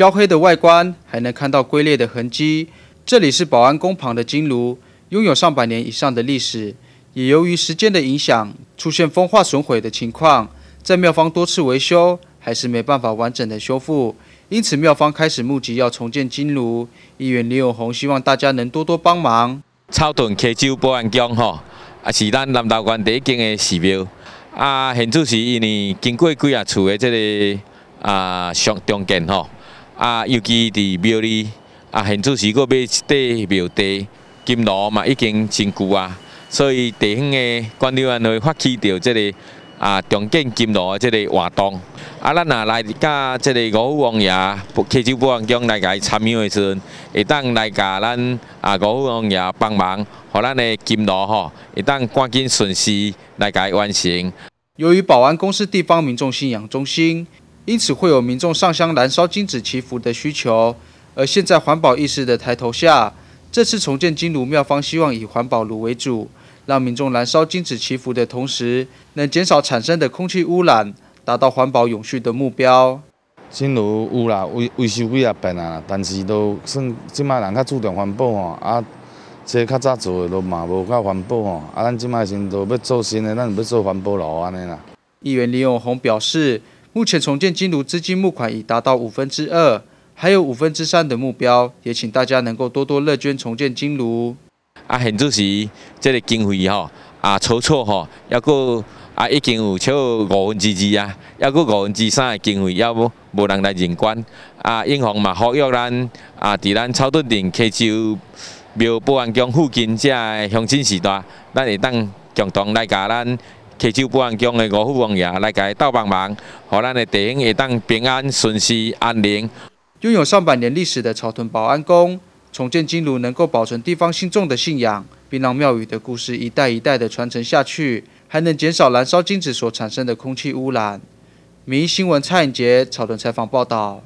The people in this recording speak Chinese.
焦黑的外观还能看到龟裂的痕迹。这里是保安宫旁的金炉，拥有上百年以上的历史，也由于时间的影响，出现风化损毁的情况。在庙方多次维修，还是没办法完整的修复，因此庙方开始募集要重建金炉。议员李永红希望大家能多多帮忙。草屯溪州保安宫吼，啊是咱南投县第一间的寺庙。啊，现主是因为经过几啊厝的这个啊上重建吼，啊尤其伫庙里啊，现主是搁买一块庙地金炉嘛，已经真旧啊，所以地方的管理员会发起着这个啊重建金炉的这个活动。啊，咱若来甲这个五虎王爷、溪州保安宫来甲伊参与的时阵，会当来甲咱啊五虎王爷帮忙。互，咱的金炉吼，会当赶紧顺势来改完成。由于保安公司地方民众信仰中心，因此会有民众上香燃烧金纸祈福的需求。而现在环保意识的抬头下，这次重建金炉庙方希望以环保炉为主，让民众燃烧金纸祈福的同时，能减少产生的空气污染，达到环保永续的目标。金炉有啦，维维修几啊变啊，但是都算即卖人较注重环保哦啊。这较早做的都嘛无较环保吼，啊，咱即卖先都要做新的，咱要做环保炉安尼啦。议员李永宏表示，目前重建金炉资金募款已达到五分之二，还有五分之三的目标，也请大家能够多多乐捐重建金炉。啊，现主席，这个经费吼，啊，筹措吼，抑阁啊已经有超五分之二啊，抑阁五分之三的经费，抑无无人来认管。啊，英皇嘛，呼吁咱啊，伫咱草屯镇溪州。庙保安宫附近这乡亲时代，咱会当共同来甲咱溪州保安宫的五虎王爷来甲伊斗帮忙，互咱的地方会当平安顺遂安宁。拥有上百年历史的草屯保安宫重建金炉，能够保存地方信众的信仰，并让庙宇的故事一代一代的传承下去，还能减少燃烧金纸所产生的空气污染。民意新闻蔡颖杰草屯采访报道。